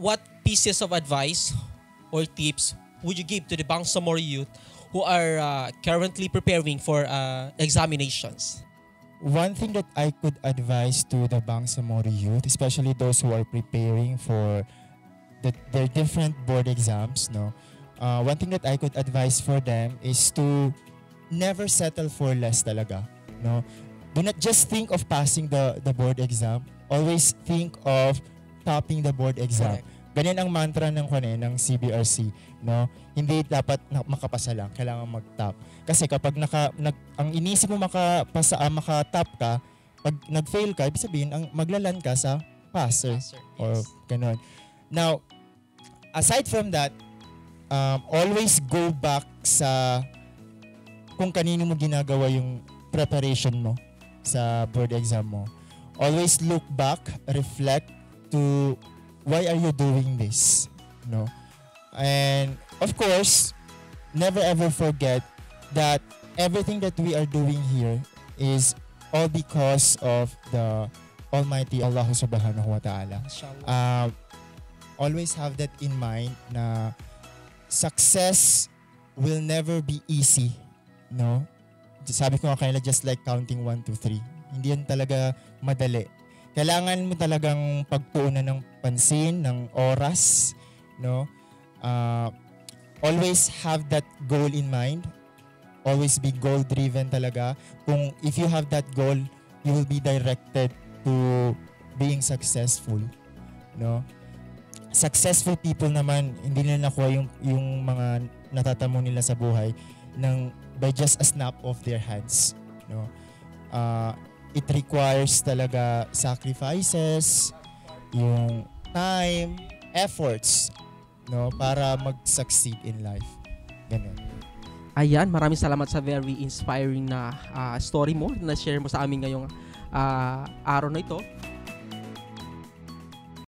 what pieces of advice or tips would you give to the Bangsamoro youth who are uh, currently preparing for uh, examinations? One thing that I could advise to the Bangsamoro youth, especially those who are preparing for the, their different board exams, no, uh, one thing that I could advise for them is to never settle for less talaga, no. Do not just think of passing the the board exam. Always think of topping the board exam. Correct. Ganyan ang mantra ng kone ng CBRC, no? Hindi dapat na, makapasa lang, kailangan mag-top. Kasi kapag naka nag, ang inisip mo makapasa ah, maka-top ka, pag nag-fail ka, ibig sabihin ang maglalan ka sa passer or ganun. Now, aside from that, um, always go back sa kung kanino mo ginagawa yung preparation mo sa board exam mo. Always look back, reflect to why are you doing this? No? And of course, never ever forget that everything that we are doing here is all because of the Almighty Allah subhanahu wa ta'ala uh, always have that in mind na success will never be easy. No? Sabi ko nga kanila, just like counting 1, 2, 3. Hindi yan talaga madali. Kailangan mo talagang pagtuunan ng pansin, ng oras. No? Uh, always have that goal in mind. Always be goal-driven talaga. Kung if you have that goal, you will be directed to being successful. No? successful people naman hindi nila nakuha yung yung mga natatamo nila sa buhay ng by just a snap of their hands no uh, it requires talaga sacrifices yung time efforts no para mag-succeed in life ganun Ayan, maraming salamat sa very inspiring na ah, story mo na share mo sa amin ngayong ah, araw na ito.